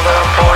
I the